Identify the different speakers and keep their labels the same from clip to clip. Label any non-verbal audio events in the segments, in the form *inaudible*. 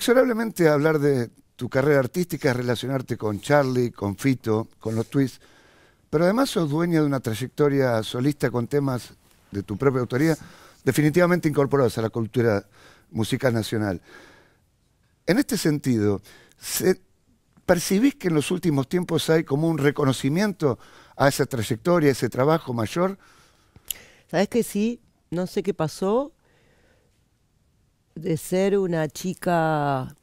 Speaker 1: Inexorablemente hablar de tu carrera artística es relacionarte con Charlie, con Fito, con los Twists, pero además sos dueña de una trayectoria solista con temas de tu propia autoría, definitivamente incorporados a la cultura musical nacional. En este sentido, ¿percibís que en los últimos tiempos hay como un reconocimiento a esa trayectoria, a ese trabajo mayor?
Speaker 2: Sabes que sí, no sé qué pasó, de ser una chica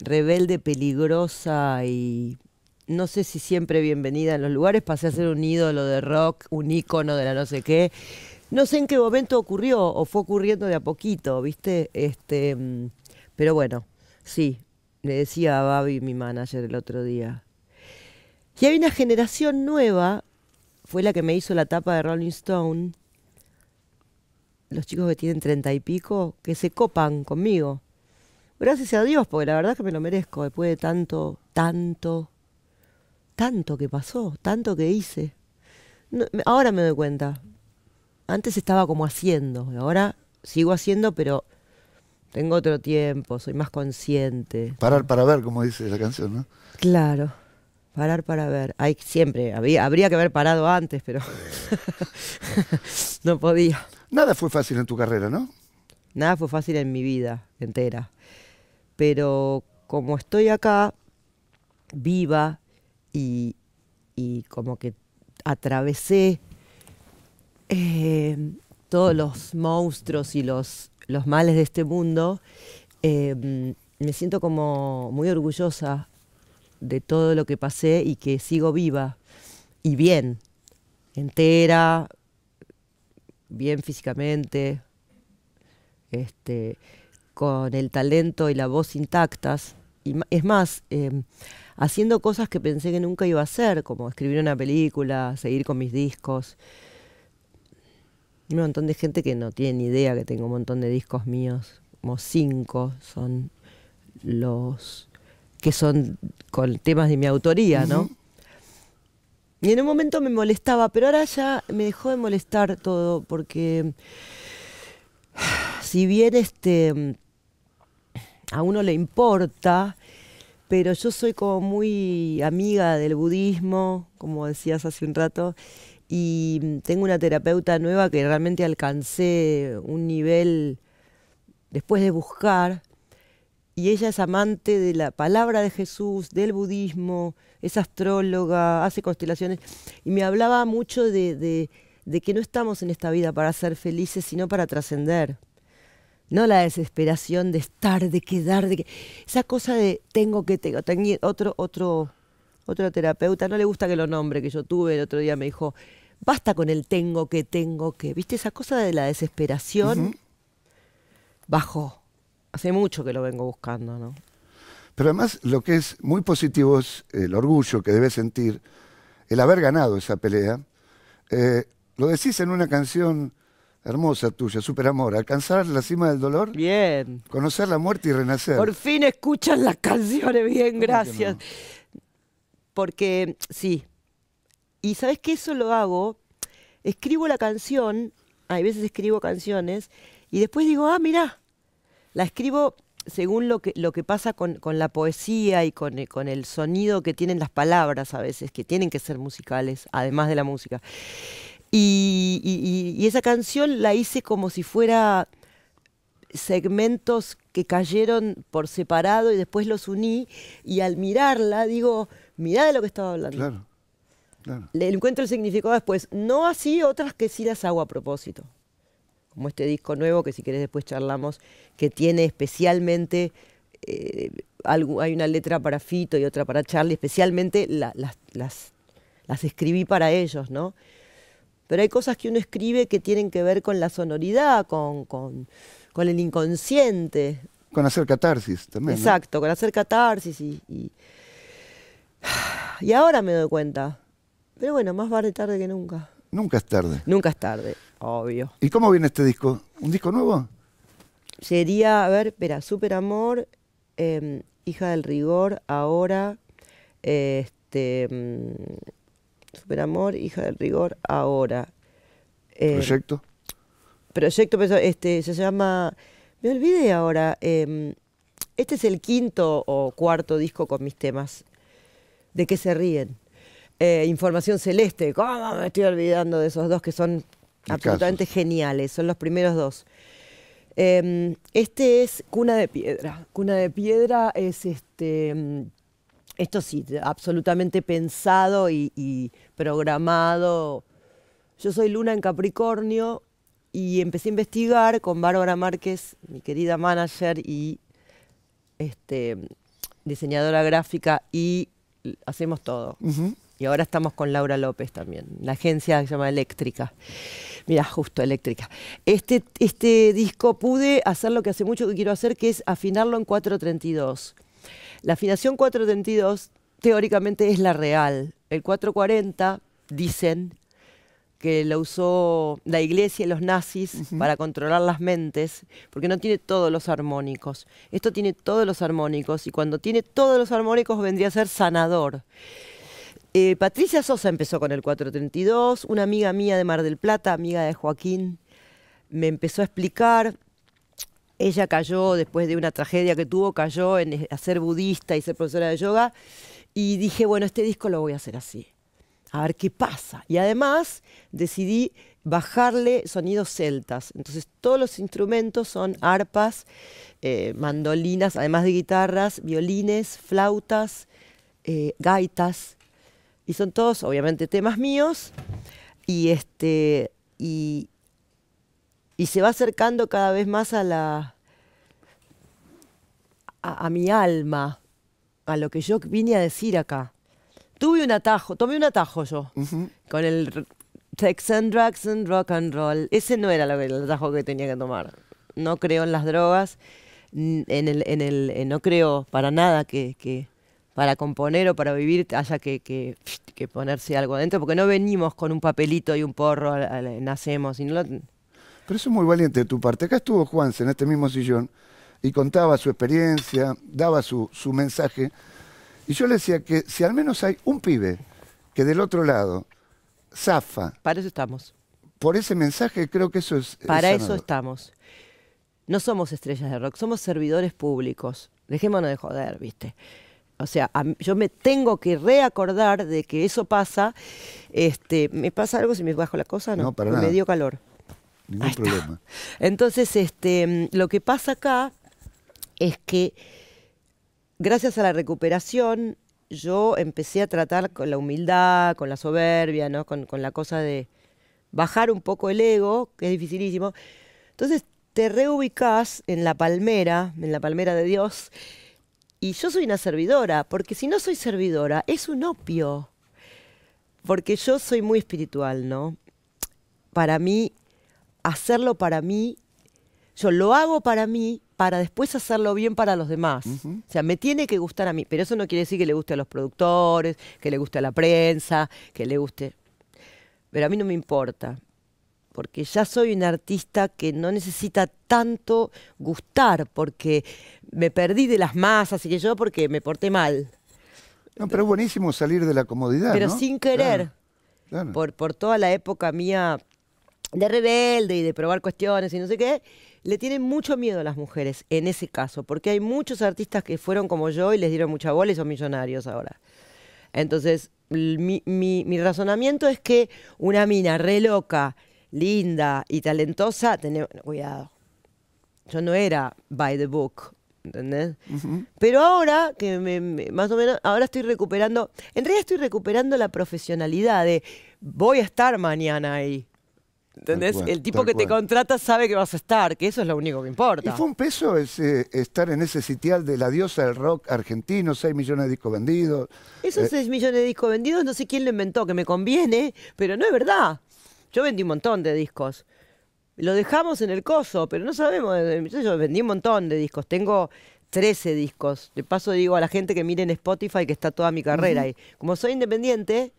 Speaker 2: rebelde, peligrosa y no sé si siempre bienvenida en los lugares, pasé a ser un ídolo de rock, un ícono de la no sé qué. No sé en qué momento ocurrió o fue ocurriendo de a poquito, ¿viste? Este, mm, pero bueno, sí, le decía a Babi, mi manager, el otro día. Y hay una generación nueva, fue la que me hizo la tapa de Rolling Stone, los chicos que tienen treinta y pico, que se copan conmigo. Gracias a Dios, porque la verdad es que me lo merezco después de tanto, tanto, tanto que pasó, tanto que hice. ahora me doy cuenta. Antes estaba como haciendo, ahora sigo haciendo, pero tengo otro tiempo, soy más consciente.
Speaker 1: Parar para ver, como dice la canción, ¿no?
Speaker 2: Claro, parar para ver. Hay siempre, había, habría que haber parado antes, pero *laughs* no podía.
Speaker 1: Nada fue fácil en tu carrera, ¿no?
Speaker 2: Nada fue fácil en mi vida entera. Pero como estoy acá, viva y, como que atravesé eh, todos los monstruos y los, los males de este mundo, eh, me siento como muy orgullosa de todo lo que pasé y que sigo viva y bien, entera, bien físicamente, este, con el talento y la voz intactas. Y es más, em, haciendo cosas que pensé que nunca iba a hacer, como escribir una película, seguir con mis discos. un montón de gente que no tiene ni idea que tengo un montón de discos míos, como cinco son los que son con temas de mi autoría, ¿no? Y en un momento me molestaba, pero ahora ya me dejó de molestar todo, porque *sighs* si bien este a uno le importa, pero yo soy como muy amiga del budismo, como decías hace un rato, y tengo una terapeuta nueva que realmente alcancé un nivel después de buscar, y ella es amante de la palabra de Jesús, del budismo, es astróloga, hace constelaciones, y me hablaba mucho de, que no estamos en esta vida para ser felices, sino para trascender. No la desesperación de estar, de quedar, de que. Esa cosa de tengo que, tengo, otro, otro, otro terapeuta, no le gusta que lo nombre, que yo tuve el otro día, me dijo, basta con el tengo que, tengo que. ¿Viste? Esa cosa de la desesperación bajó hace mucho que lo vengo buscando, ¿no?
Speaker 1: Pero además lo que es muy positivo es el orgullo que debes sentir, el haber ganado esa pelea. Eh, lo decís en una canción hermosa tuya, Super Amor, alcanzar la cima del dolor.
Speaker 2: Bien.
Speaker 1: Conocer la muerte y renacer.
Speaker 2: Por fin escuchan las canciones, bien, gracias. Porque, sí. Y sabes que eso lo hago, escribo la canción, hay veces escribo canciones, y después digo, ah, mira, la escribo según lo que, lo que pasa con, la poesía y con, con, el sonido que tienen las palabras a veces, que tienen que ser musicales, además de la música. Y, esa canción la hice como si fuera segmentos que cayeron por separado y después los uní y al mirarla digo, mirá de lo que estaba hablando.
Speaker 1: Claro, claro.
Speaker 2: Le encuentro el significado después. No así otras que sí las hago a propósito como este disco nuevo, que si querés después charlamos, que tiene especialmente, eh, hay una letra para Fito y otra para Charlie, especialmente las, las, escribí para ellos, ¿no? Pero hay cosas que uno escribe que tienen que ver con la sonoridad, con, con, el inconsciente.
Speaker 1: Con hacer catarsis también.
Speaker 2: Exacto, con hacer catarsis y, y ahora me doy cuenta. Pero bueno, más vale tarde que nunca.
Speaker 1: Nunca es tarde.
Speaker 2: Nunca es tarde, obvio.
Speaker 1: ¿Y cómo viene este disco? ¿Un disco nuevo?
Speaker 2: Sería, a ver, espera, Super Amor, em, Hija del Rigor, ahora, este, mm, Super Amor, Hija del Rigor, ahora.
Speaker 1: Em, ¿Proyecto?
Speaker 2: Proyecto, este, se llama, me olvidé ahora, em, Este es el quinto o cuarto disco con mis temas. ¿De qué se ríen? Eh, Información Celeste, ¿cómo me estoy olvidando de esos dos que son absolutamente geniales? Son los primeros dos. Em, este es Cuna de Piedra. Cuna de Piedra es este. mm, Esto sí, absolutamente pensado y, y programado. Yo soy Luna en Capricornio y empecé a investigar con Bárbara Márquez, mi querida manager y este, diseñadora gráfica, y hacemos todo.
Speaker 1: Ujú.
Speaker 2: Y ahora estamos con Laura López también, la agencia que se llama Eléctrica. Mira, justo Eléctrica. Este, este disco pude hacer lo que hace mucho que quiero hacer, que es afinarlo en 432. La afinación 432 teóricamente es la real. El 440, dicen, que lo usó la iglesia y los nazis para controlar las mentes, porque no tiene todos los armónicos. Esto tiene todos los armónicos y cuando tiene todos los armónicos vendría a ser sanador. Eh, Patricia Sosa empezó con el 432, una amiga mía de Mar del Plata, amiga de Joaquín, me empezó a explicar. Ella cayó, después de una tragedia que tuvo, cayó en a ser budista y ser profesora de yoga. Y dije, bueno, este disco lo voy a hacer así. A ver qué pasa. Y además decidí bajarle sonidos celtas. Entonces todos los instrumentos son arpas, eh, mandolinas, además de guitarras, violines, flautas, eh, gaitas. Y son todos, obviamente, temas míos. Y este. Y, y se va acercando cada vez más a la. a, a mi alma, a lo que yo vine a decir acá. Tuve un atajo, tomé un atajo yo, con el Sex and Drugs and Rock and Roll. Ese no era lo que- el atajo que tenía que tomar. No creo en las drogas, en el, en el, no creo para nada que, que para componer o para vivir haya que, que, que ponerse algo adentro, porque no venimos con un papelito y un porro, nacemos, sino lo-
Speaker 1: Pero eso es muy valiente de tu parte. Acá estuvo Juanse en este mismo sillón y contaba su experiencia, daba su, su mensaje. Y yo le decía que si al menos hay un pibe que del otro lado zafa
Speaker 2: para eso estamos.
Speaker 1: por ese mensaje, creo que eso es. es
Speaker 2: Para eso estamos. No somos estrellas de rock, somos servidores públicos. Dejémonos de joder, ¿viste? O sea, a yo me tengo que reacordar de que eso pasa. Este, ¿Me pasa algo si me bajo la cosa? No,
Speaker 1: No, para
Speaker 2: Porque
Speaker 1: nada.
Speaker 2: me dio calor.
Speaker 1: Ningún
Speaker 2: Ahí está.
Speaker 1: problema.
Speaker 2: Entonces, este, lo que pasa acá es que gracias a la recuperación yo empecé a tratar con la humildad, con la soberbia, ¿no? con, con la cosa de bajar un poco el ego, que es dificilísimo. Entonces te reubicás en la palmera, en la palmera de Dios, y yo soy una servidora, porque si no soy servidora, es un opio. Porque yo soy muy espiritual, ¿no? Para mí, hacerlo para mí, yo lo hago para mí para después hacerlo bien para los demás. O sea, me tiene que gustar a mí, pero eso no quiere decir que le guste a los productores, que le guste a la prensa, que le guste... Pero a mí no me importa, porque ya soy un artista que no necesita tanto gustar, porque me perdí de las masas y que yo porque me porté mal,
Speaker 1: No, pero es buenísimo salir de la comodidad.
Speaker 2: pero
Speaker 1: ¿no?
Speaker 2: sin querer.
Speaker 1: Claro, claro.
Speaker 2: por, por toda la época mía de rebelde y de probar cuestiones y no sé qué, le tienen mucho miedo a las mujeres en ese caso, porque hay muchos artistas que fueron como yo y les dieron mucha bola y son millonarios ahora. Entonces, l- mi, mi- mi razonamiento es que una mina re loca, linda y talentosa, tené- cuidado. Yo no era by the book, ¿entendés?
Speaker 1: Ujú.
Speaker 2: Pero ahora, que me- me- más o menos, ahora estoy recuperando, en realidad estoy recuperando la profesionalidad de voy a estar mañana ahí. ¿Entendés?
Speaker 1: cual,
Speaker 2: El tipo que te
Speaker 1: cual.
Speaker 2: contrata sabe que vas a estar, que eso es lo único que
Speaker 1: ¿Y
Speaker 2: importa.
Speaker 1: fue un peso ese, estar en ese sitial de la diosa del rock argentino, 6 millones de discos vendidos?
Speaker 2: Esos
Speaker 1: Eh,
Speaker 2: 6 millones de discos vendidos, no sé quién lo inventó, que me conviene, pero no es verdad. Yo vendí un montón de discos. Lo dejamos en el coso, pero no sabemos. eh, Yo vendí un montón de discos. Tengo 13 discos. De paso digo a la gente que mire en Spotify que está toda mi carrera ahí. Como soy independiente,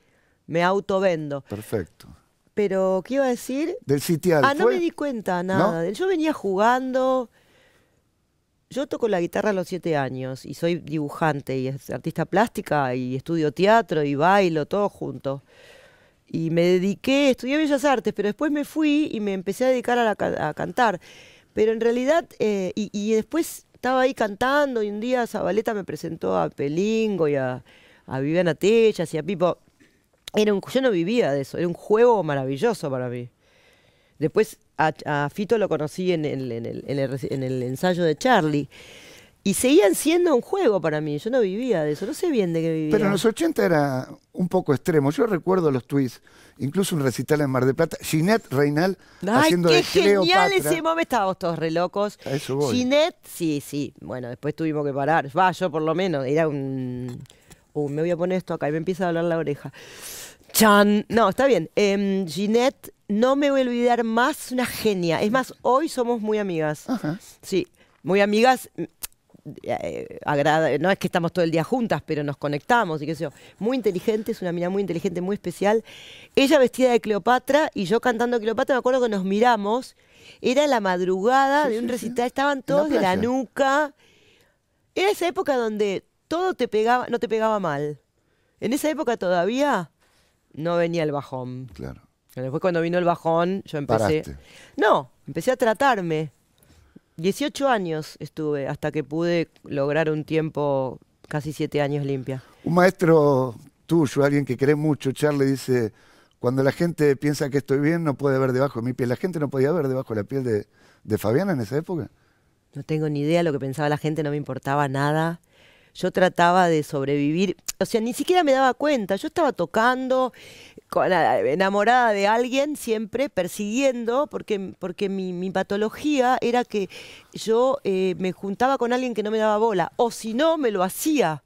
Speaker 2: me autovendo.
Speaker 1: Perfecto.
Speaker 2: Pero, ¿qué iba a decir?
Speaker 1: Del sitial.
Speaker 2: Ah, no
Speaker 1: ¿fue?
Speaker 2: me di cuenta nada. Yo venía jugando. Yo toco la guitarra a los siete años y soy dibujante y artista plástica y estudio teatro y bailo, todo junto. Y me dediqué, estudié Bellas Artes, pero después me fui y me empecé a dedicar a, la a cantar. Pero en realidad, eh, y, y después estaba ahí cantando y un día Zabaleta me presentó a Pelingo y a, a Viviana Tellas y a Pipo. Era un, yo no vivía de eso, era un juego maravilloso para mí. Después a, Fito lo conocí en en, el, en, el, en el ensayo de Charlie. Y seguían siendo un juego para mí. Yo no vivía de eso. No sé bien de qué vivía.
Speaker 1: Pero en los 80 era un poco extremo. Yo recuerdo los tweets, incluso un recital en Mar del Plata. Ginette Reinal
Speaker 2: Ay,
Speaker 1: haciendo
Speaker 2: qué
Speaker 1: de
Speaker 2: genial
Speaker 1: Cleopatra.
Speaker 2: ese momento. Estábamos todos re locos.
Speaker 1: A eso voy.
Speaker 2: Ginette, sí, sí. Bueno, después tuvimos que parar. Va, yo por lo menos. Era un... Uh, me voy a poner esto acá y me empieza a hablar la oreja. Chan. No, está bien. Em, Ginette, no me voy a olvidar más, una genia. Es más, hoy somos muy amigas.
Speaker 1: Ajá.
Speaker 2: Sí, muy amigas. Eh, agrada- no es que estamos todo el día juntas, pero nos conectamos y qué sé yo. Muy inteligente, es una mina muy inteligente, muy especial. Ella vestida de Cleopatra y yo cantando Cleopatra, me acuerdo que nos miramos. Era la madrugada
Speaker 1: Sí,
Speaker 2: de un
Speaker 1: sí,
Speaker 2: recital,
Speaker 1: sí.
Speaker 2: estaban todos de la nuca. Era esa época donde todo te pegaba, no te pegaba mal. En esa época todavía no venía el bajón.
Speaker 1: Claro.
Speaker 2: Después cuando vino el bajón, yo empecé.
Speaker 1: Paraste.
Speaker 2: No, empecé a tratarme. 18 años estuve hasta que pude lograr un tiempo, casi 7 años limpia.
Speaker 1: Un maestro tuyo, alguien que cree mucho, Charlie, dice, cuando la gente piensa que estoy bien, no puede ver debajo de mi piel. La gente no podía ver debajo de la piel de, de Fabiana en esa época.
Speaker 2: No tengo ni idea lo que pensaba la gente, no me importaba nada. Yo trataba de sobrevivir, o sea, ni siquiera me daba cuenta. Yo estaba tocando, enamorada de alguien, siempre persiguiendo, porque, porque mi, mi patología era que yo eh, me juntaba con alguien que no me daba bola, o si no, me lo hacía.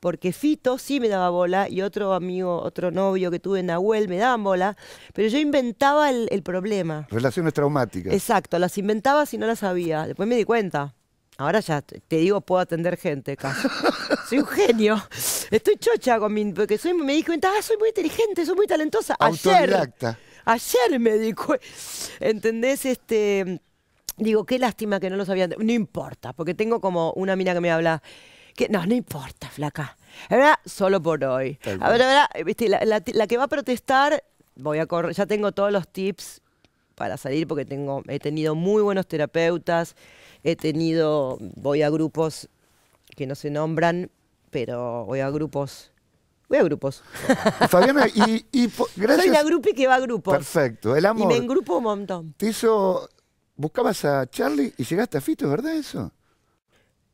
Speaker 2: Porque Fito sí me daba bola y otro amigo, otro novio que tuve, Nahuel, me daban bola, pero yo inventaba el- el problema.
Speaker 1: Relaciones traumáticas.
Speaker 2: Exacto, las inventaba si no las sabía. Después me di cuenta. Ahora ya te digo, puedo atender gente casi. *laughs* soy un genio. Estoy chocha con mi. Porque soy, me di cuenta, ah, soy muy inteligente, soy muy talentosa. Ayer. Ayer me di cuenta. ¿Entendés? Este. Digo, qué lástima que no lo sabían. No importa, porque tengo como una mina que me habla. Que, no, no importa, flaca. La verdad, solo por hoy. A ver, la verdad, viste, la, la- la que va a protestar, voy a correr, ya tengo todos los tips para salir porque tengo, he tenido muy buenos terapeutas, he tenido, voy a grupos que no se nombran, pero voy a grupos, voy a grupos. *laughs*
Speaker 1: Fabiana, y, y po- *laughs*
Speaker 2: Soy la
Speaker 1: gracias.
Speaker 2: grupi que va a grupos.
Speaker 1: Perfecto. El
Speaker 2: Y
Speaker 1: amor
Speaker 2: me engrupo un montón.
Speaker 1: te hizo. Buscabas a Charlie y llegaste a Fito, ¿verdad eso?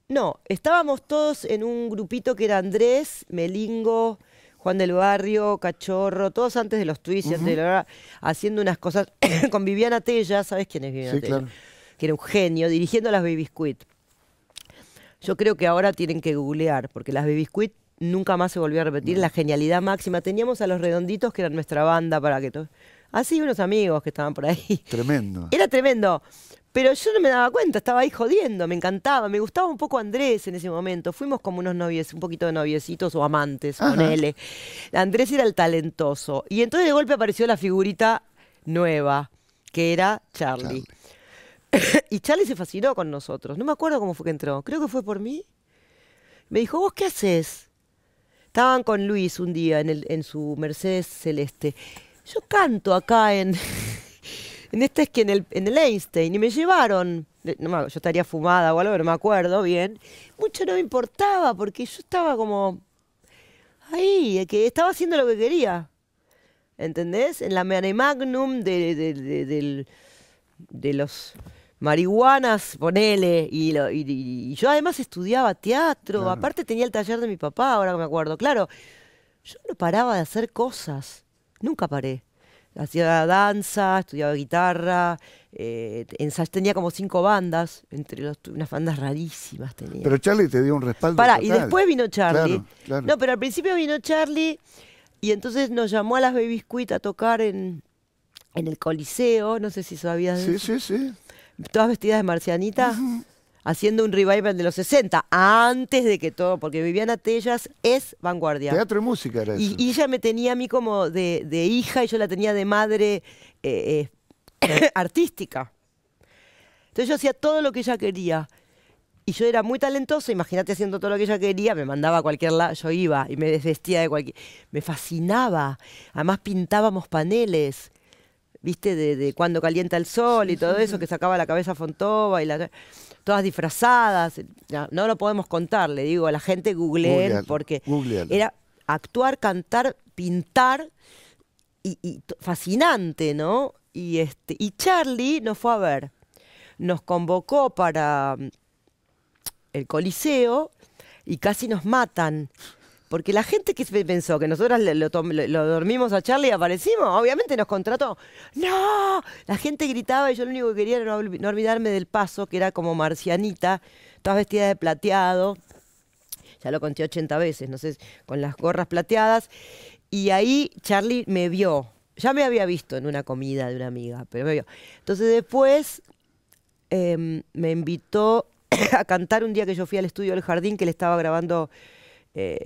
Speaker 2: No, estábamos todos en un grupito que era Andrés, Melingo, Juan del Barrio, Cachorro, todos antes de los y antes de la- haciendo unas cosas *coughs* con Viviana Tella, ¿sabes quién es Viviana
Speaker 1: Sí,
Speaker 2: Tella?
Speaker 1: claro.
Speaker 2: Que era un genio, dirigiendo las Baby Squid. Yo creo que ahora tienen que googlear, porque las Baby Squid nunca más se volvió a repetir, la genialidad máxima. Teníamos a los redonditos, que eran nuestra banda, para que todo. Así unos amigos que estaban por ahí.
Speaker 1: Tremendo.
Speaker 2: Era tremendo. Pero yo no me daba cuenta, estaba ahí jodiendo, me encantaba, me gustaba un poco Andrés en ese momento. Fuimos como unos novios, un poquito de noviecitos o amantes,
Speaker 1: Ajá.
Speaker 2: ponele. Andrés era el talentoso. Y entonces de golpe apareció la figurita nueva, que era Charlie. *coughs* y Charlie se fascinó con nosotros. No me acuerdo cómo fue que entró. Creo que fue por mí. Me dijo, ¿vos qué haces? Estaban con Luis un día en, el, en su Mercedes Celeste. Yo canto acá en, *laughs* en este es en el, en el Einstein y me llevaron. Eh, No yo estaría fumada o algo, no me acuerdo bien. Mucho no me importaba porque yo estaba como ahí, eh, que estaba haciendo lo que quería. ¿Entendés? En la mare magnum de, de- de los marihuanas, ponele. Y, lo- y- yo además estudiaba teatro.
Speaker 1: Claro.
Speaker 2: Aparte tenía el taller de mi papá, ahora que me acuerdo. Claro, yo no paraba de hacer cosas. Nunca paré. Hacía danza, estudiaba guitarra, eh, tenía como cinco bandas, entre los, unas bandas rarísimas tenía.
Speaker 1: Pero Charlie te dio un respaldo.
Speaker 2: Pará, y después vino Charlie.
Speaker 1: Claro, claro.
Speaker 2: No, pero al principio vino Charlie y entonces nos llamó a las Baby Squid a tocar en, en el Coliseo, no sé si sabías de
Speaker 1: Sí,
Speaker 2: eso.
Speaker 1: sí, sí.
Speaker 2: Todas vestidas de marcianita, haciendo un revival de los 60, antes de que todo, porque Viviana Tellas es vanguardia.
Speaker 1: Teatro y música era eso.
Speaker 2: Y, y ella me tenía a mí como de, de hija y yo la tenía de madre eh, eh, *coughs* artística. Entonces yo hacía todo lo que ella quería. Y yo era muy talentosa, imagínate haciendo todo lo que ella quería, me mandaba a cualquier lado, yo iba y me desvestía de cualquier... Me fascinaba. Además pintábamos paneles, ¿viste? De, de cuando calienta el sol y todo eso, que sacaba la cabeza Fontova y la... todas disfrazadas. No lo podemos contar, le digo a la gente, googleen,
Speaker 1: Googlealo,
Speaker 2: porque
Speaker 1: googlealo.
Speaker 2: era actuar, cantar, pintar y, fascinante, ¿no? Y, este, y Charlie nos fue a ver. Nos convocó para mm, el Coliseo y casi nos matan. Porque la gente que pensó que nosotros le- lo, dormimos a Charlie y aparecimos, obviamente nos contrató. ¡No! La gente gritaba y yo lo único que quería era no olvidarme del paso, que era como marcianita, toda vestida de plateado. Ya lo conté 80 veces, no sé, con las gorras plateadas. Y ahí Charlie me vio. Ya me había visto en una comida de una amiga, pero me vio. Entonces después em, me invitó *clears throat* a cantar un día que yo fui al estudio del jardín que le estaba grabando eh,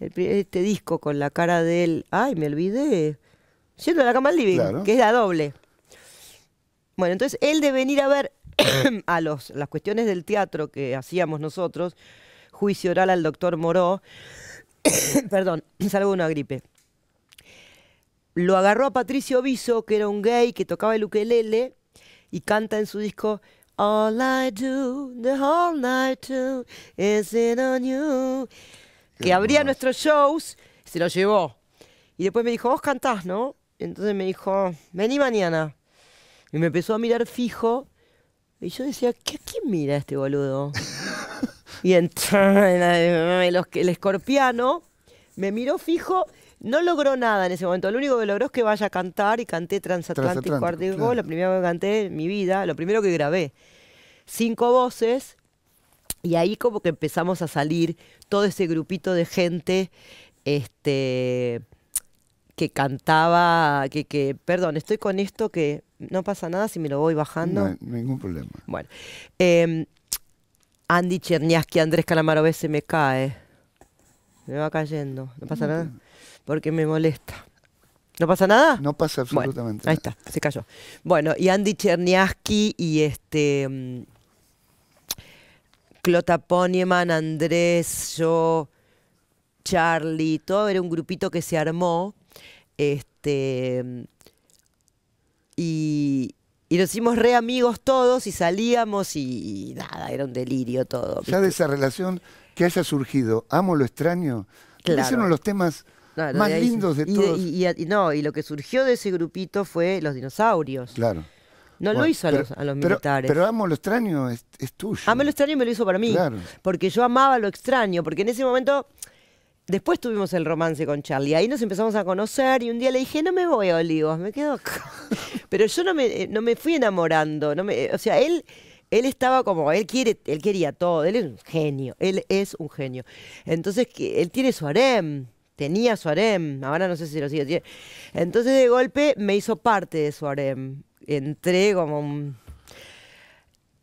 Speaker 2: el este disco con la cara de él. Ay, me olvidé. Yendo a la cama al living,
Speaker 1: Claro.
Speaker 2: que es la doble. Bueno, entonces él de venir a ver *clears throat* a los, las cuestiones del teatro que hacíamos nosotros, juicio oral al doctor Moró, *clears throat* perdón, *clears throat* salgo de una gripe. Lo agarró a Patricio Viso, que era un gay que tocaba el ukelele y canta en su disco All I do the whole night too is it on you.
Speaker 1: Qué
Speaker 2: Que abría nuestros shows, se lo llevó. Y después me dijo, vos cantás, ¿no? Entonces me dijo, vení mañana. Y me empezó a mirar fijo. Y yo decía, ¿qué, ¿quién mira este boludo? *laughs* y entró el, el escorpiano, me miró fijo, no logró nada en ese momento. Lo único que logró es que vaya a cantar y canté
Speaker 1: Transatlántico,
Speaker 2: Quartet
Speaker 1: claro.
Speaker 2: Go, lo primero que canté en mi vida, lo primero que grabé. Cinco voces, y ahí como que empezamos a salir todo ese grupito de gente este, que cantaba, que, que, perdón, estoy con esto que no pasa nada si me lo voy bajando.
Speaker 1: No ningún problema.
Speaker 2: Bueno, eh, Andy Cherniaski, Andrés Calamaro, se me cae. Me va cayendo. No pasa nada. Porque me molesta. ¿No pasa nada?
Speaker 1: No pasa
Speaker 2: Bueno,
Speaker 1: absolutamente
Speaker 2: ahí
Speaker 1: nada.
Speaker 2: está, se cayó. Bueno, y Andy Cherniaski y este. Clota Ponieman, Andrés, yo, Charlie, todo era un grupito que se armó. Este. Y, y nos hicimos re amigos todos y salíamos y, nada, era un delirio todo.
Speaker 1: Ya de esa relación que haya surgido, amo lo extraño, es
Speaker 2: Claro.
Speaker 1: uno de los temas
Speaker 2: Claro,
Speaker 1: más
Speaker 2: de ahí-
Speaker 1: lindos de
Speaker 2: y
Speaker 1: todos.
Speaker 2: y no, y lo que surgió de ese grupito fue los dinosaurios.
Speaker 1: Claro.
Speaker 2: No lo hizo a los, a los
Speaker 1: pero-
Speaker 2: militares.
Speaker 1: Pero amo lo extraño es, es tuyo.
Speaker 2: Amo lo extraño y me lo hizo para mí.
Speaker 1: Claro.
Speaker 2: Porque yo amaba lo extraño, porque en ese momento, después tuvimos el romance con Charlie. Ahí nos empezamos a conocer y un día le dije, no me voy a Olivos, me quedo acá. *laughs* Pero yo no me, eh, no me fui enamorando. No me, o sea, él, él estaba como, él quiere, él quería todo, él es un genio, él es un genio. Entonces, que él tiene su harem. Tenía su harem, ahora no sé si lo sigue. tiene. Entonces, de golpe, me hizo parte de su harem. Entré como un,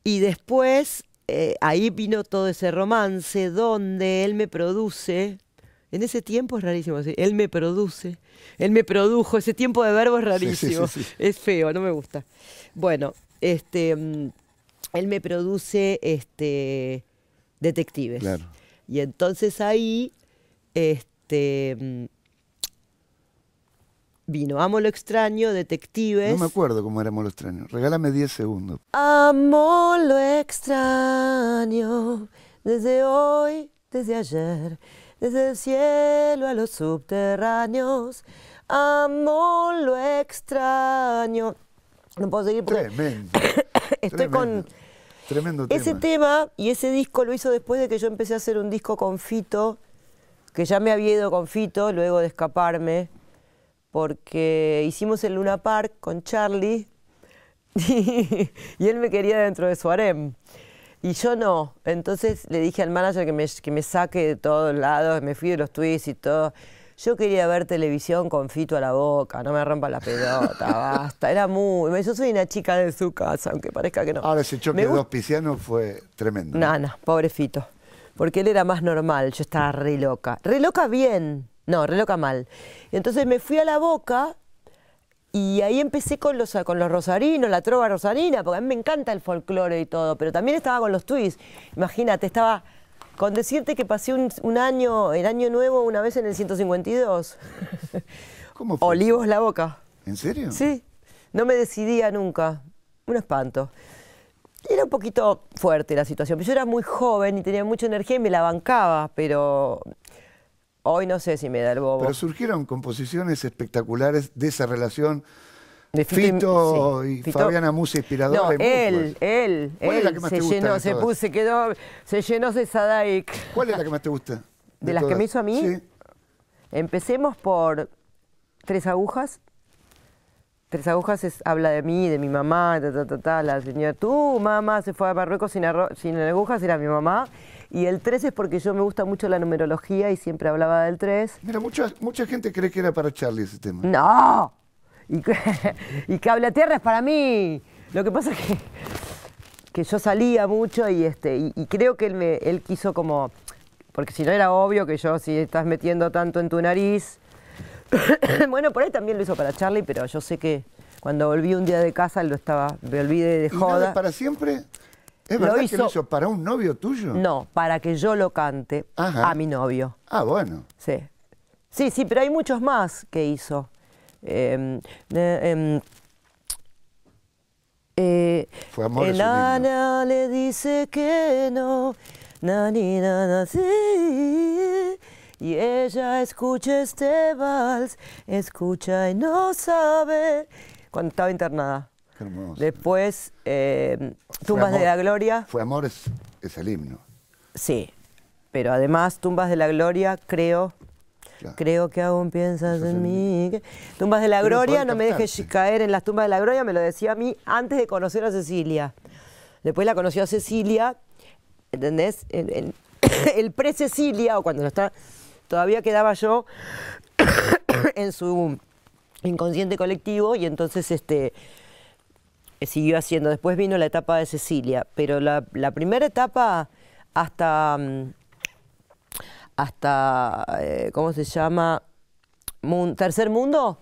Speaker 2: y después, eh, ahí vino todo ese romance donde él me produce. En ese tiempo es rarísimo él me produce, él me produjo, ese tiempo de verbo es rarísimo,
Speaker 1: sí, sí.
Speaker 2: es feo, no me gusta. Bueno, este, mm, él me produce este, detectives.
Speaker 1: Claro.
Speaker 2: Y entonces ahí, este, mm, vino Amo lo extraño, detectives.
Speaker 1: No me acuerdo cómo éramos lo extraño. Regálame 10 segundos.
Speaker 2: Amo lo extraño desde hoy, desde ayer, desde el cielo a los subterráneos. Amo lo extraño. No puedo seguir porque
Speaker 1: Tremendo. *coughs*
Speaker 2: estoy
Speaker 1: tremendo,
Speaker 2: con
Speaker 1: Tremendo
Speaker 2: ese
Speaker 1: tema.
Speaker 2: tema y ese disco lo hizo después de que yo empecé a hacer un disco con Fito, que ya me había ido con Fito luego de escaparme, porque hicimos el Luna Park con Charlie *laughs* y, él me quería dentro de su harem. Y yo no. Entonces le dije al manager que me, que me saque de todos lados, me fui de los tweets y todo. Yo quería ver televisión con Fito a la boca, no me rompa la pelota, *laughs* basta. Era muy. Yo soy una chica de su casa, aunque parezca que no.
Speaker 1: Ahora ese choque de dos piscianos fue tremendo.
Speaker 2: no, no, pobre Fito. Porque él era más normal, yo estaba re loca. Re loca bien, no, re loca mal. Entonces me fui a la boca y ahí empecé con los, con los rosarinos, la trova rosarina, porque a mí me encanta el folclore y todo, pero también estaba con los twists. Imagínate, estaba con decirte que pasé un, un año, el año nuevo, una vez en el 152.
Speaker 1: ¿Cómo fue?
Speaker 2: Olivos la boca.
Speaker 1: ¿En serio?
Speaker 2: Sí, no me decidía nunca. Un espanto. era un poquito fuerte la situación. Yo era muy joven y tenía mucha energía y me la bancaba, pero hoy no sé si me da el bobo.
Speaker 1: Pero surgieron composiciones espectaculares de esa relación.
Speaker 2: De
Speaker 1: Fito,
Speaker 2: sí,
Speaker 1: y
Speaker 2: Fito-
Speaker 1: Fabiana Musa inspiradora.
Speaker 2: No,
Speaker 1: y
Speaker 2: él, él,
Speaker 1: ¿Cuál es
Speaker 2: él
Speaker 1: la que más
Speaker 2: se
Speaker 1: te gusta
Speaker 2: llenó, se puso, se quedó, se llenó de Sadaik.
Speaker 1: ¿Cuál es la que más te gusta? *laughs*
Speaker 2: ¿De las que me hizo a mí?
Speaker 1: Sí.
Speaker 2: Empecemos por Tres Agujas. Tres Agujas es- habla de mí, de mi mamá, ta, ta, ta, ta, la señora, tu mamá se fue a Marruecos sin, arro- sin agujas, era mi mamá. Y el 3 es porque yo me gusta mucho la numerología y siempre hablaba del 3.
Speaker 1: Mira, mucha, mucha gente cree que era para Charlie ese tema.
Speaker 2: ¡No! Y, que- *laughs* y Cable a Tierra es para mí. Lo que pasa es que, que yo salía mucho y, este, y, y creo que él, me, él quiso como... Porque si no era obvio que yo, si estás metiendo tanto en tu nariz... *coughs* bueno, por ahí también lo hizo para Charlie, pero yo sé que cuando volví un día de casa lo estaba... Me olvidé de
Speaker 1: ¿Y nada
Speaker 2: joda.
Speaker 1: para siempre? ¿Es
Speaker 2: Lo
Speaker 1: verdad que
Speaker 2: hizo-
Speaker 1: lo hizo para un novio tuyo?
Speaker 2: No, para que yo lo cante
Speaker 1: Ajá.
Speaker 2: a mi novio.
Speaker 1: Ah, bueno.
Speaker 2: Sí. Sí, sí, pero hay muchos más que hizo. Eh, em, eh,
Speaker 1: Fue amor
Speaker 2: el
Speaker 1: es un himno.
Speaker 2: Ana le dice que no, na, ni, na, na, sí. Y ella escucha este vals, escucha y no sabe. Cuando estaba internada.
Speaker 1: Qué hermoso.
Speaker 2: Después,
Speaker 1: Fue
Speaker 2: Tumbas de la Gloria.
Speaker 1: Fue amor es, es el himno.
Speaker 2: Sí, pero además Tumbas de la Gloria, creo,
Speaker 1: Claro.
Speaker 2: creo que aún piensas en mí. Tumbas de la
Speaker 1: Pero
Speaker 2: Gloria, no me dejes caer en las Tumbas de la Gloria, me lo decía a mí antes de conocer a Cecilia. Después la conoció a Cecilia, ¿entendés? El, el- *coughs* el pre-Cecilia, o cuando no está, todavía quedaba yo *coughs* en su inconsciente colectivo y entonces este siguió haciendo. Después vino la etapa de Cecilia, pero la, primera etapa hasta, mm, hasta eh, ¿cómo se llama? Tercer Mundo,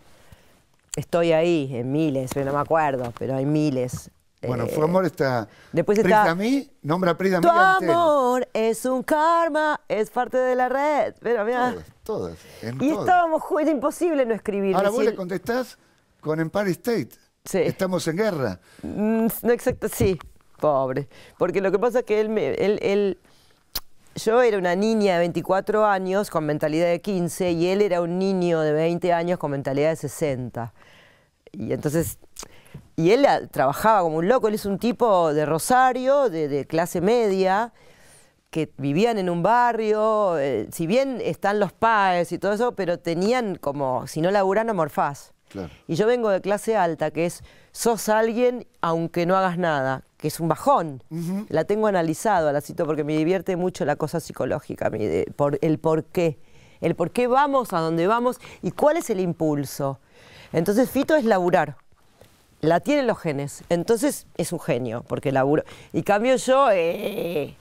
Speaker 2: estoy ahí, en miles, pero no me acuerdo, pero hay miles.
Speaker 1: Bueno,
Speaker 2: Eh,
Speaker 1: Fue amor está...
Speaker 2: después
Speaker 1: Prida a mí, nombra a Prida a mí.
Speaker 2: Tu amor es un karma, es parte de la red. Pero mira,
Speaker 1: Todas, todas. en
Speaker 2: y
Speaker 1: todas.
Speaker 2: estábamos, era imposible no escribir.
Speaker 1: Ahora vos le contestás con Empire State.
Speaker 2: Sí.
Speaker 1: Estamos en guerra.
Speaker 2: Mm, No exacto, sí, pobre. Porque lo que pasa es que él, me- él, él- yo era una niña de 24 años con mentalidad de 15 y él era un niño de 20 años con mentalidad de 60. Y entonces, y él trabajaba como un loco, él es un tipo de Rosario, de, de clase media, que vivían en un barrio, eh, si bien están los PAES y todo eso, pero tenían como, si no laburan, no morfás.
Speaker 1: Claro.
Speaker 2: Y yo vengo de clase alta, que es sos alguien aunque no hagas nada, que es un bajón. La tengo analizado a la cita porque me divierte mucho la cosa psicológica, mi- de- por, el por qué. El por qué vamos a dónde vamos y cuál es el impulso. Entonces Fito es laburar. La tienen los genes. Entonces es un genio, porque laburo. Y cambio yo, eh,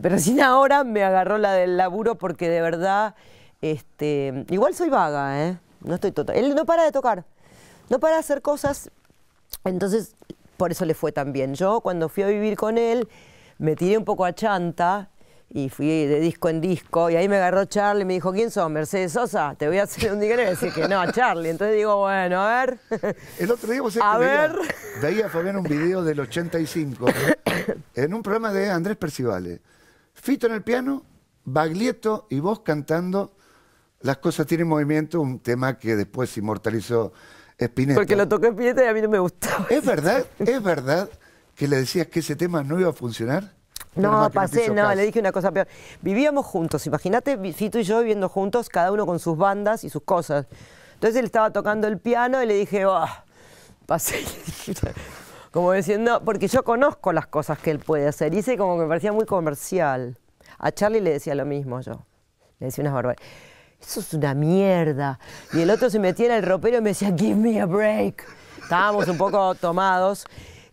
Speaker 2: pero sin ahora me agarró la del laburo porque de verdad, este, igual soy vaga, ¿eh? No estoy total. Él no para de tocar, no para de hacer cosas. Entonces, por eso le fue tan bien. Yo cuando fui a vivir con él, me tiré un poco a chanta y fui de disco en disco y ahí me agarró Charlie y me dijo, ¿quién sos? Mercedes Sosa, te voy a hacer un dinero y decir que no, Charlie. Entonces digo, bueno, a ver.
Speaker 1: El otro día vos
Speaker 2: A
Speaker 1: que veía,
Speaker 2: ver.
Speaker 1: veía Fabián un video del 85 *coughs* en un programa de Andrés Percivale. Fito en el piano, Baglietto y vos cantando Las cosas tienen movimiento, un tema que después inmortalizó Spinetta.
Speaker 2: Porque lo en pileta y a mí no me gustaba.
Speaker 1: ¿Es verdad? ¿Es verdad que le decías que ese tema no iba a funcionar?
Speaker 2: No, pasé, no, le dije una cosa peor. Vivíamos juntos, imagínate Fito y yo viviendo juntos, cada uno con sus bandas y sus cosas. Entonces él estaba tocando el piano y le dije, "Ah", pasé. *laughs* como diciendo, porque yo conozco las cosas que él puede hacer. Hice como que me parecía muy comercial. A Charlie le decía lo mismo yo. Le decía unas barbaridades. Eso es una mierda. Y el otro se metía en el ropero y me decía, give me a break. Estábamos un poco tomados.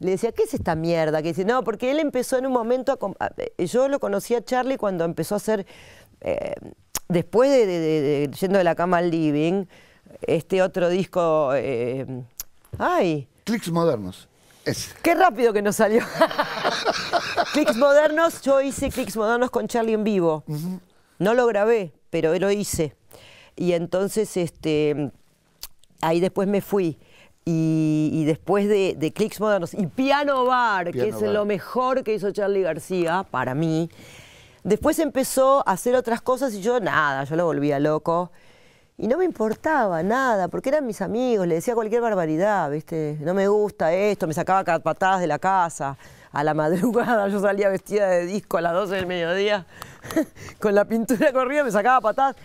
Speaker 2: Le decía, ¿qué es esta mierda? Que dice, no, porque él empezó en un momento a... eh, Yo lo conocí a Charlie cuando empezó a hacer, eh, después de, de- de- de Yendo de la cama al living, este otro disco... eh, ¡Ay!
Speaker 1: Clics modernos.
Speaker 2: ¡Qué rápido que nos salió! *laughs* clics modernos, yo hice clics modernos con Charlie en vivo. No lo grabé, pero lo hice. Y entonces, este, ahí después me fui. Y, y después de, de Clicks Modernos y Piano Bar, que es
Speaker 1: Bar.
Speaker 2: lo mejor que hizo Charlie García, para mí, después empezó a hacer otras cosas y yo nada, yo lo volvía loco. Y no me importaba nada, porque eran mis amigos, le decía cualquier barbaridad, ¿viste? No me gusta esto, me sacaba ca- patadas de la casa. A la *laughs* madrugada yo salía vestida de disco a las 12 del mediodía, *laughs* con la pintura corrida, me sacaba patadas.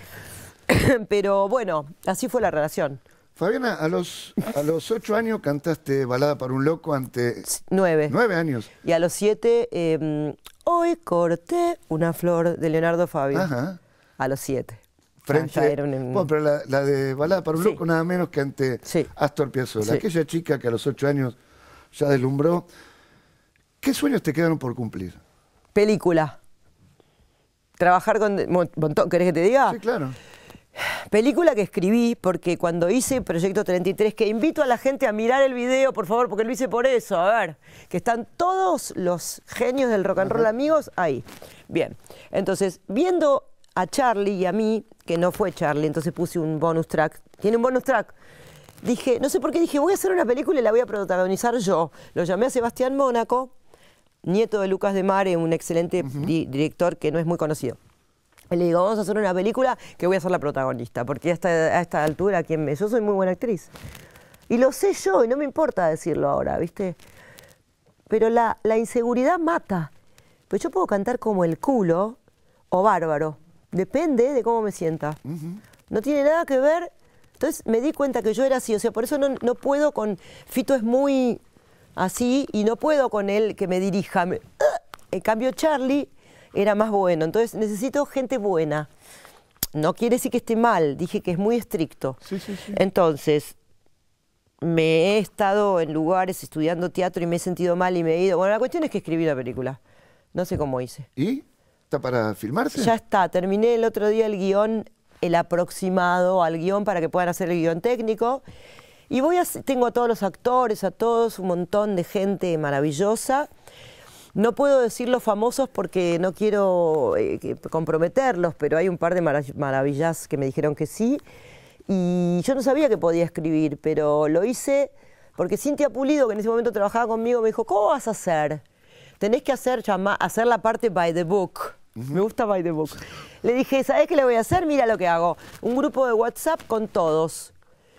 Speaker 2: *coughs* Pero bueno, así fue la relación.
Speaker 1: Fabiana, a los, a los ocho años cantaste Balada para un Loco ante
Speaker 2: Nueve.
Speaker 1: nueve años.
Speaker 2: Y a los siete, eh, hoy corté una flor de Leonardo Fabio.
Speaker 1: Ajá.
Speaker 2: A los siete.
Speaker 1: Frente,
Speaker 2: era un-
Speaker 1: Bueno, pero la, la de Balada para un
Speaker 2: Sí.
Speaker 1: Loco nada menos que ante
Speaker 2: Sí.
Speaker 1: Astor Piazzolla.
Speaker 2: Sí.
Speaker 1: Aquella chica que a los ocho años ya deslumbró. ¿Qué sueños te quedaron por cumplir?
Speaker 2: Película. Trabajar con... mon- montón, ¿Querés que te diga?
Speaker 1: Sí, claro.
Speaker 2: Película que escribí porque cuando hice Proyecto 33, que invito a la gente a mirar el video, por favor, porque lo hice por eso, a ver, que están todos los genios del rock and roll amigos ahí. Bien, entonces, viendo a Charlie y a mí, que no fue Charlie, entonces puse un bonus track, tiene un bonus track, dije, no sé por qué, dije, voy a hacer una película y la voy a protagonizar yo. Lo llamé a Sebastián Mónaco, nieto de Lucas de Mare, un excelente di- director que no es muy conocido. Le digo, vamos a hacer una película que voy a ser la protagonista, porque a esta, a esta altura, ¿quién me? Yo soy muy buena actriz. Y lo sé yo, y no me importa decirlo ahora, ¿viste? Pero la, la inseguridad mata. Pues yo puedo cantar como el culo o bárbaro. Depende de cómo me sienta. No tiene nada que ver. Entonces me di cuenta que yo era así. O sea, por eso no, no puedo con. Fito es muy así y no puedo con él que me dirija. Me- En cambio, Charlie era más bueno. Entonces necesito gente buena. No quiere decir que esté mal, dije que es muy estricto.
Speaker 1: Sí, sí, sí.
Speaker 2: Entonces, me he estado en lugares estudiando teatro y me he sentido mal y me he ido. Bueno, la cuestión es que escribí la película. No sé cómo hice.
Speaker 1: ¿Y? ¿Está para filmarse?
Speaker 2: Ya está, terminé el otro día el guion, el aproximado al guion para que puedan hacer el guion técnico. Y voy a, tengo a todos los actores, a todos, un montón de gente maravillosa. No puedo decir los famosos porque no quiero eh, comprometerlos, pero hay un par de mara- maravillas que me dijeron que sí. Y yo no sabía que podía escribir, pero lo hice porque Cintia Pulido, que en ese momento trabajaba conmigo, me dijo, ¿cómo vas a hacer? Tenés que hacer, llama- hacer la parte by the book. Me gusta by the book. Le dije, ¿sabés qué le voy a hacer? Mira lo que hago. Un grupo de WhatsApp con todos.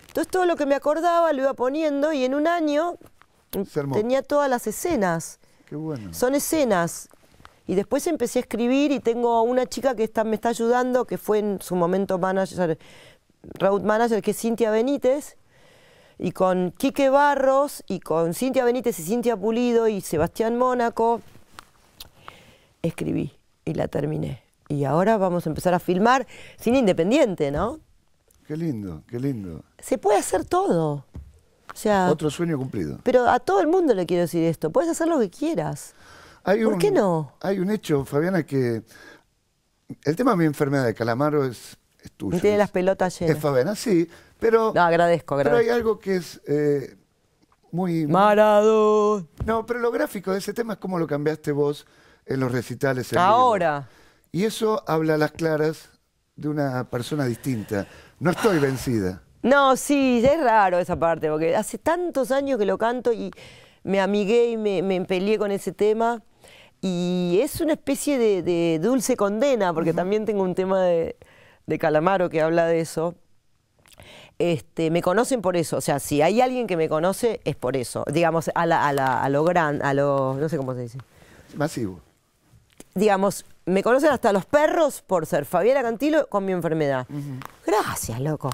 Speaker 2: Entonces todo lo que me acordaba lo iba poniendo y en un año tenía todas las escenas.
Speaker 1: Qué bueno.
Speaker 2: Son escenas. Y después empecé a escribir y tengo a una chica que está, me está ayudando, que fue en su momento manager, road manager, que es Cintia Benítez. Y con Quique Barros y con Cintia Benítez y Cintia Pulido y Sebastián Mónaco, escribí y la terminé. Y ahora vamos a empezar a filmar cine independiente, ¿no?
Speaker 1: Qué lindo, qué lindo.
Speaker 2: Se puede hacer todo. O sea,
Speaker 1: Otro sueño cumplido.
Speaker 2: pero a todo el mundo le quiero decir esto. Puedes hacer lo que quieras.
Speaker 1: Hay
Speaker 2: ¿Por
Speaker 1: un-
Speaker 2: qué no?
Speaker 1: Hay un hecho, Fabiana, que el tema de mi enfermedad de calamaro es, es tuyo.
Speaker 2: Tiene
Speaker 1: es-
Speaker 2: las pelotas llenas.
Speaker 1: Es Fabiana, sí, pero,
Speaker 2: No, agradezco,
Speaker 1: pero hay
Speaker 2: agradezco.
Speaker 1: algo que es eh, muy...
Speaker 2: Maradona.
Speaker 1: No, pero lo gráfico de ese tema es cómo lo cambiaste vos en los recitales. en vivo.
Speaker 2: Ahora.
Speaker 1: Y eso habla a las claras de una persona distinta. No estoy vencida.
Speaker 2: No, sí, es raro esa parte, porque hace tantos años que lo canto y me amigué y me, me peleé con ese tema. Y es una especie de, de dulce condena, porque también tengo un tema de, de Calamaro que habla de eso. Este, me conocen por eso, o sea, si hay alguien que me conoce es por eso, digamos, a, la, a, la- a lo gran, a lo, no sé cómo se dice.
Speaker 1: Masivo.
Speaker 2: digamos, me conocen hasta los perros por ser Fabiana Cantilo con mi enfermedad. Gracias, loco.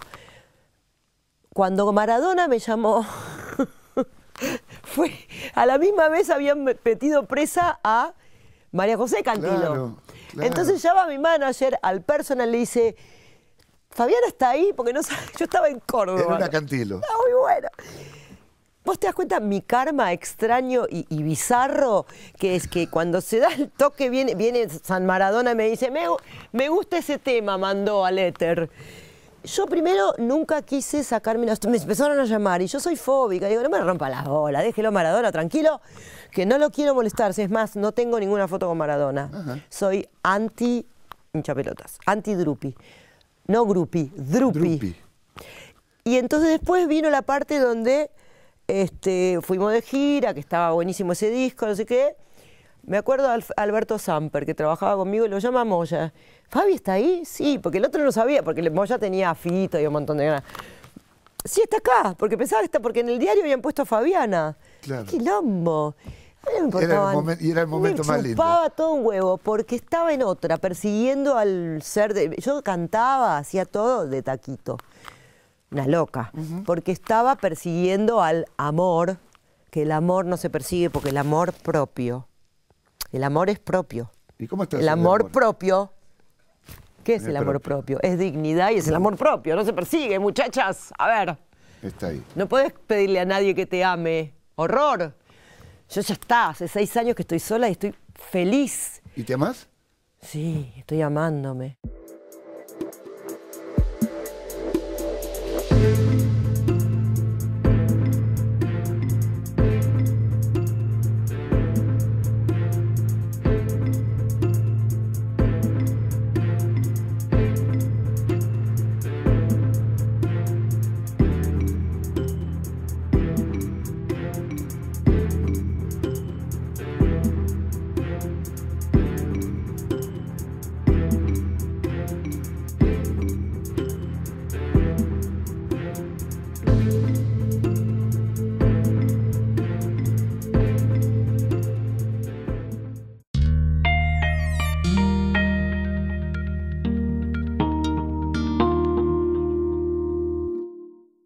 Speaker 2: Cuando Maradona me llamó, *laughs* fue a la misma vez habían metido presa a María José Cantilo.
Speaker 1: Claro, claro.
Speaker 2: Entonces llama mi manager al personal le dice, Fabiana está ahí porque no sabe, *laughs* yo estaba en Córdoba.
Speaker 1: Era una Cantilo.
Speaker 2: Está muy bueno. ¿Vos te das cuenta mi karma extraño y, y bizarro? Que es que cuando se da el toque, viene, viene San Maradona y me dice, me, me gusta ese tema, mandó al éter. Yo primero nunca quise sacarme las... Me empezaron a llamar y yo soy fóbica. Digo, no me rompa las bolas, déjelo Maradona tranquilo, que no lo quiero molestar. Es más, no tengo ninguna foto con Maradona. Soy anti hinchapelotas, anti drupi. No grupi, drupi.
Speaker 1: Drupi.
Speaker 2: Y entonces después vino la parte donde este, fuimos de gira, que estaba buenísimo ese disco, no sé qué. Me acuerdo de Alberto Samper, que trabajaba conmigo, y lo llama Moya. ¿Fabi está ahí? Sí, porque el otro no sabía, porque Moya tenía fito y un montón de ganas. Sí, está acá, porque pensaba que está, porque en el diario habían puesto a Fabiana.
Speaker 1: Claro.
Speaker 2: ¡Qué quilombo! No
Speaker 1: era el momento, y era el momento
Speaker 2: me
Speaker 1: más lindo.
Speaker 2: chupaba todo un huevo, porque estaba en otra, persiguiendo al ser de... Yo cantaba, hacía todo de taquito. Una loca. Porque estaba persiguiendo al amor, que el amor no se persigue porque el amor propio. El amor es propio.
Speaker 1: ¿Y cómo estás?
Speaker 2: El amor, propio. ¿Qué es el, amor propio? Es dignidad y es el amor propio. No se persigue, muchachas. A ver.
Speaker 1: Está ahí.
Speaker 2: No puedes pedirle a nadie que te ame. Horror. Yo ya está, hace seis años que estoy sola y estoy feliz.
Speaker 1: ¿Y te amas?
Speaker 2: Sí, estoy amándome.